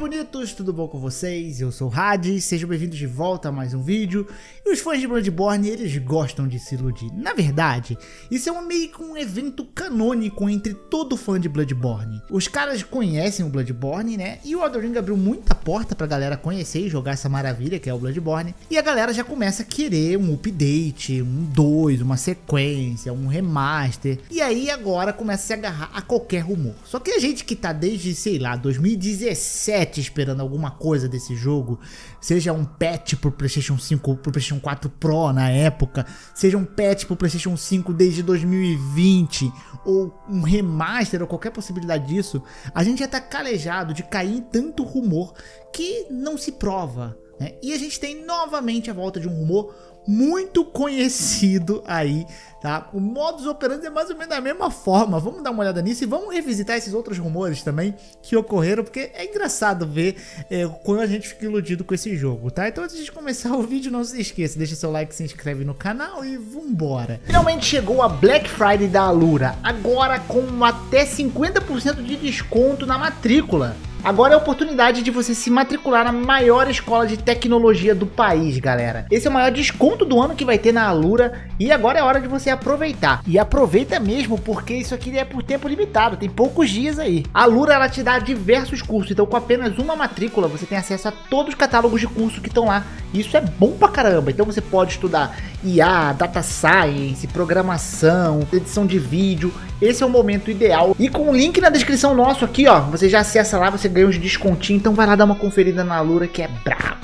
bonitos, tudo bom com vocês? Eu sou o Hades, sejam bem-vindos de volta a mais um vídeo. E os fãs de Bloodborne, eles gostam de se iludir. Na verdade, isso é um meio que um evento canônico entre todo fã de Bloodborne. Os caras conhecem o Bloodborne, né? E o Elden Ring abriu muita porta pra galera conhecer e jogar essa maravilha que é o Bloodborne. E a galera já começa a querer um update, um 2, uma sequência, um remaster. E aí agora começa a se agarrar a qualquer rumor. Só que a gente que tá desde, sei lá, 2017 7 esperando alguma coisa desse jogo, seja um patch pro PlayStation 5, pro PlayStation 4 Pro na época, seja um patch pro PlayStation 5 desde 2020, ou um remaster ou qualquer possibilidade disso, a gente já tá calejado de cair em tanto rumor que não se prova. Né? E a gente tem novamente a volta de um rumor muito conhecido aí, tá? O modus operandi é mais ou menos da mesma forma. Vamos dar uma olhada nisso e vamos revisitar esses outros rumores também que ocorreram, porque é engraçado ver é, quando a gente fica iludido com esse jogo, tá? Então antes de começar o vídeo, não se esqueça, deixa seu like, se inscreve no canal e vambora. Finalmente chegou a Black Friday da Alura, agora com até 50% de desconto na matrícula. Agora é a oportunidade de você se matricular na maior escola de tecnologia do país, galera. Esse é o maior desconto do ano que vai ter na Alura e agora é hora de você aproveitar. E aproveita mesmo, porque isso aqui é por tempo limitado, tem poucos dias aí. A Alura ela te dá diversos cursos, então com apenas uma matrícula você tem acesso a todos os catálogos de curso que estão lá. Isso é bom pra caramba. Então você pode estudar IA, Data Science, programação, edição de vídeo. Esse é o momento ideal. E com o link na descrição nosso aqui, ó, você já acessa lá, você ganha uns descontinhos. Então vai lá dar uma conferida na Lura que é brabo.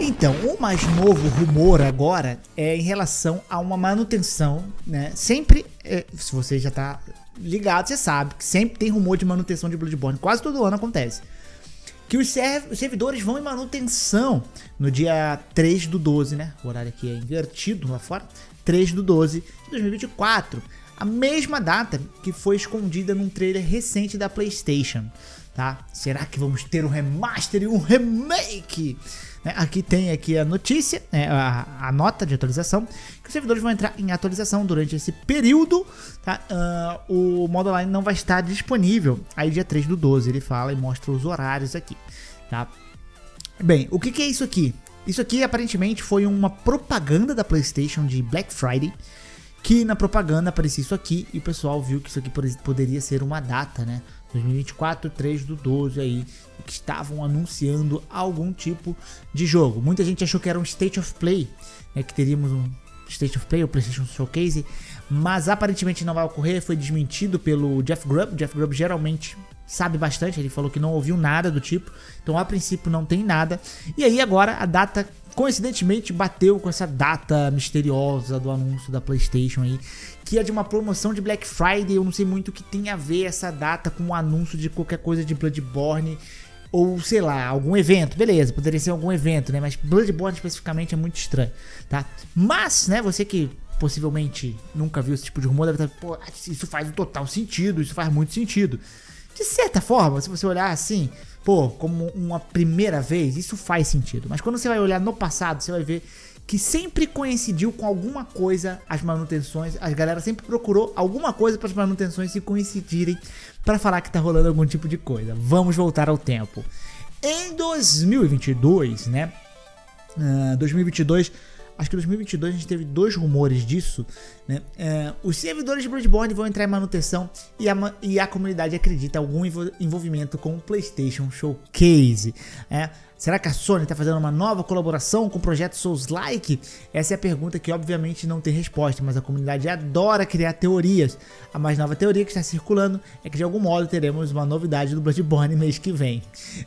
Então, o mais novo rumor agora é em relação a uma manutenção, né? Sempre, é, se você já tá ligado, você sabe que sempre tem rumor de manutenção de Bloodborne. Quase todo ano acontece que os, serv os servidores vão em manutenção no dia 3 do 12, né? O horário aqui é invertido lá fora. 3 do 12 de 2024. A mesma data que foi escondida num trailer recente da PlayStation, tá? Será que vamos ter um remaster e um remake? Né? Aqui tem aqui a notícia, né? a, a, nota de atualização, que os servidores vão entrar em atualização durante esse período. Tá? Uh, o modo online não vai estar disponível. Aí dia 3 do 12 ele fala e mostra os horários aqui. Tá? Bem, o que, que é isso aqui? Isso aqui aparentemente foi uma propaganda da PlayStation de Black Friday que na propaganda aparecia isso aqui e o pessoal viu que isso aqui poderia ser uma data, né? 2024, 3 do 12 aí, que estavam anunciando algum tipo de jogo. Muita gente achou que era um State of Play, né, que teríamos um State of Play, o PlayStation Showcase, mas aparentemente não vai ocorrer, foi desmentido pelo Jeff Grubb. Jeff Grubb geralmente sabe bastante, ele falou que não ouviu nada do tipo, então a princípio não tem nada. E aí agora a data coincidentemente bateu com essa data misteriosa do anúncio da PlayStation aí, que é de uma promoção de Black Friday. Eu não sei muito o que tem a ver essa data com o anúncio de qualquer coisa de Bloodborne ou sei lá, algum evento, beleza, poderia ser algum evento, né? Mas Bloodborne especificamente é muito estranho, tá? Mas, né, você que possivelmente nunca viu esse tipo de rumor deve estar, pô, isso faz um total sentido, isso faz muito sentido. De certa forma, se você olhar assim, pô, como uma primeira vez, isso faz sentido. Mas quando você vai olhar no passado, você vai ver que sempre coincidiu com alguma coisa as manutenções. A galera sempre procurou alguma coisa para as manutenções se coincidirem para falar que tá rolando algum tipo de coisa. Vamos voltar ao tempo. Em 2022, né? Uh, 2022 acho que em 2022 a gente teve dois rumores disso, né? É, os servidores de Bloodborne vão entrar em manutenção e a, e a comunidade acredita algum envolvimento com o PlayStation Showcase. É, Será que a Sony está fazendo uma nova colaboração com o projeto Souls-like? Essa é a pergunta que obviamente não tem resposta, mas a comunidade adora criar teorias. A mais nova teoria que está circulando é que de algum modo teremos uma novidade do Bloodborne mês que vem,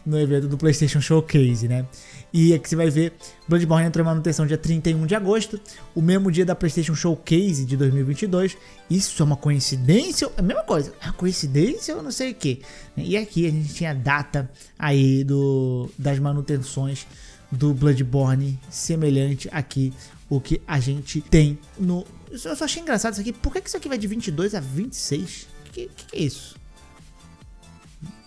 no evento do PlayStation Showcase, né? E aqui você vai ver, Bloodborne entrou em manutenção dia 31 de agosto, o mesmo dia da PlayStation Showcase de 2022. Isso é uma coincidência? É a mesma coisa, é uma coincidência ou não sei o que. E aqui a gente tinha a data aí do, das manutenções do Bloodborne semelhante aqui o que a gente tem no... Eu só achei engraçado isso aqui. Por que isso aqui vai de 22 a 26? O que, que, que é isso?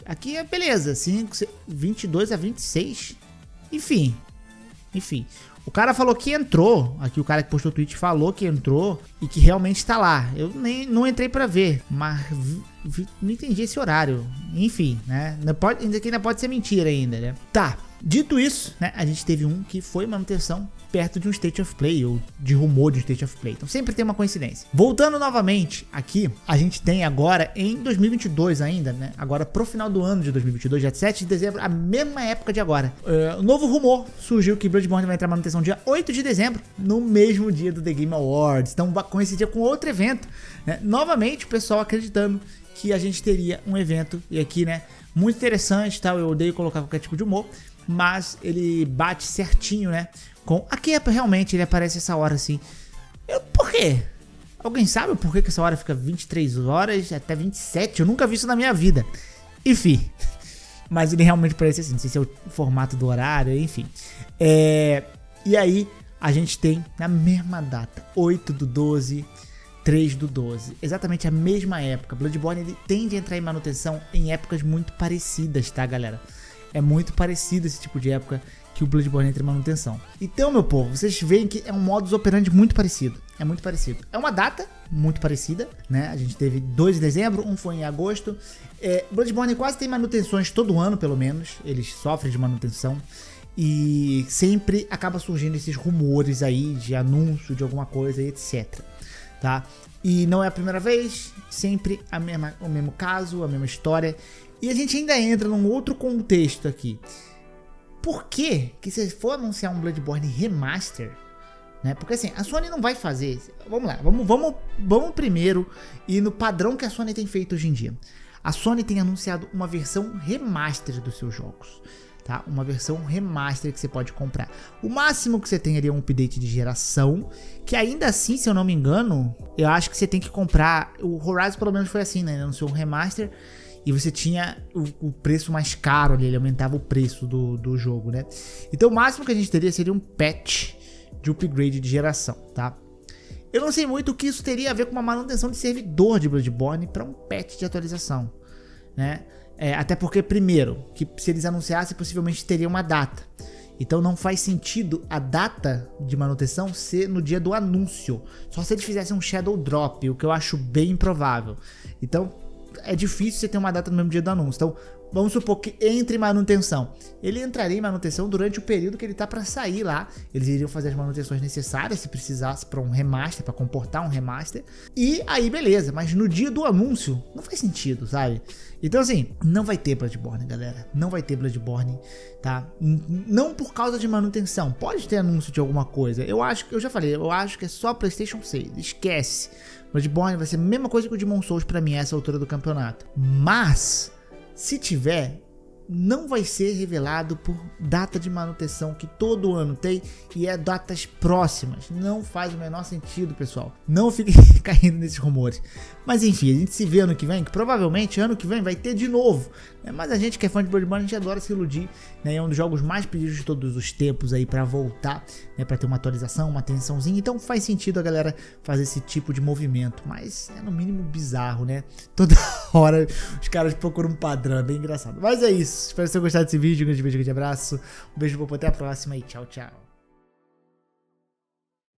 Aqui é beleza, 5, 22 a 26. Enfim, enfim. O cara falou que entrou, aqui o cara que postou o tweet falou que entrou e que realmente tá lá. Eu nem não entrei para ver, mas vi, vi, não entendi esse horário. Enfim, né? Ainda pode, ainda pode ser mentira ainda, né? Tá. Dito isso, né, a gente teve um que foi manutenção perto de um State of Play, ou de rumor de um State of Play. Então sempre tem uma coincidência. Voltando novamente aqui, a gente tem agora em 2022 ainda, né? Agora pro final do ano de 2022, dia 7 de dezembro, a mesma época de agora. Uh, novo rumor surgiu que Bloodborne vai entrar manutenção dia 8 de dezembro, no mesmo dia do The Game Awards. Então coincidia com outro evento, né? Novamente o pessoal acreditando que a gente teria um evento, e aqui, né, muito interessante, tal, eu odeio colocar qualquer tipo de humor, mas ele bate certinho, né, com... Aqui realmente ele aparece essa hora assim. Eu, por quê? Alguém sabe por que, que essa hora fica 23 horas até 27? Eu nunca vi isso na minha vida. Enfim. Mas ele realmente parece assim. Não sei se é o formato do horário, enfim. É, e aí, a gente tem na mesma data, 8 do 12, 3 do 12. Exatamente a mesma época. Bloodborne ele tende a entrar em manutenção em épocas muito parecidas, tá, galera? É muito parecido esse tipo de época que o Bloodborne entra em manutenção. Então, meu povo, vocês veem que é um modus operandi muito parecido. É muito parecido. É uma data muito parecida, né? A gente teve dois de dezembro, um foi em agosto. É, Bloodborne quase tem manutenções todo ano, pelo menos. Eles sofrem de manutenção. E sempre acaba surgindo esses rumores aí de anúncio de alguma coisa e etc. Tá? E não é a primeira vez, sempre a mesma, o mesmo caso, a mesma história. E a gente ainda entra num outro contexto aqui por que que se for anunciar um Bloodborne Remaster, né? Porque assim, a Sony não vai fazer. Vamos lá, vamos, vamos, vamos primeiro ir no padrão que a Sony tem feito hoje em dia. A Sony tem anunciado uma versão remaster dos seus jogos. Tá? Uma versão remaster que você pode comprar. O máximo que você tem ali é um update de geração, que ainda assim, se eu não me engano, eu acho que você tem que comprar. O Horizon pelo menos foi assim, né? Anunciou um remaster e você tinha o, o, preço mais caro ali, ele aumentava o preço do, do jogo, né? Então o máximo que a gente teria seria um patch de upgrade de geração, tá? Eu não sei muito o que isso teria a ver com uma manutenção de servidor de Bloodborne para um patch de atualização, né? É, até porque, primeiro, que se eles anunciassem, possivelmente teria uma data. Então não faz sentido a data de manutenção ser no dia do anúncio. Só se eles fizessem um Shadow Drop, o que eu acho bem improvável. Então é difícil você ter uma data no mesmo dia do anúncio. Então, vamos supor que entre manutenção. Ele entraria em manutenção durante o período que ele tá para sair lá. Eles iriam fazer as manutenções necessárias se precisasse para um remaster, para comportar um remaster. E aí beleza, mas no dia do anúncio não faz sentido, sabe? Então assim, não vai ter Bloodborne, galera. Não vai ter Bloodborne, tá? Não por causa de manutenção. Pode ter anúncio de alguma coisa. Eu acho que eu já falei, eu acho que é só PlayStation 6. Esquece. Bloodborne vai ser a mesma coisa que o Demon Souls para mim a essa altura do campeonato. Mas se tiver, não vai ser revelado por data de manutenção que todo ano tem e é datas próximas. Não faz o menor sentido, pessoal. Não fiquem caindo nesses rumores. Mas enfim, a gente se vê ano que vem, que provavelmente ano que vem vai ter de novo. Né? Mas a gente que é fã de Bloodborne, a gente adora se iludir. Né? É um dos jogos mais pedidos de todos os tempos aí para voltar, né? para ter uma atualização, uma atençãozinha. Então faz sentido a galera fazer esse tipo de movimento. Mas é no mínimo bizarro, né? Toda hora os caras procuram um padrão, é bem engraçado. Mas é isso. Espero que você tenha gostado desse vídeo. Um grande beijo, um grande abraço. Um beijo, até a próxima e tchau, tchau.